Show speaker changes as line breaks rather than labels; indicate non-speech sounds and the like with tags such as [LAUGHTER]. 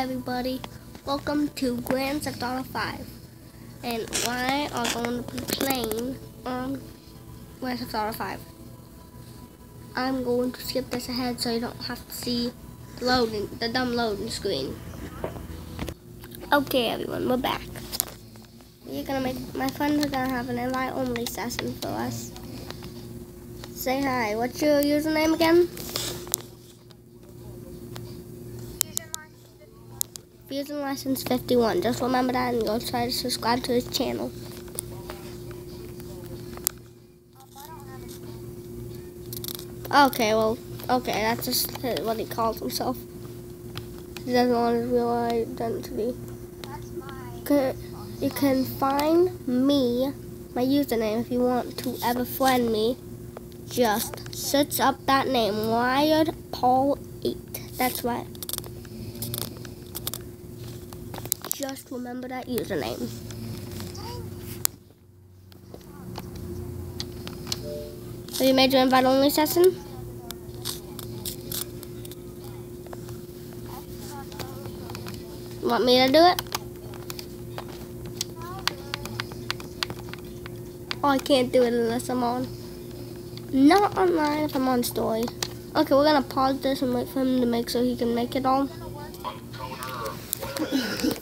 everybody, welcome to Grand Theft Auto 5 and I are going to be playing on Grand Theft Auto 5 I'm going to skip this ahead so you don't have to see the loading, the dumb loading screen. Okay everyone, we're back. You're gonna make, my friends are gonna have an invite only session for us. Say hi, what's your username again? Fusion License 51. Just remember that and go try to subscribe to his channel. Okay, well, okay, that's just what he calls himself. He doesn't want his real identity. You can find me, my username, if you want to ever friend me. Just search up that name, Wired Paul 8. That's right. Just remember that username. Have you made your invite only session? Want me to do it? Oh, I can't do it unless I'm on. Not online if I'm on story. Okay, we're gonna pause this and wait for him to make so he can make it all. [LAUGHS]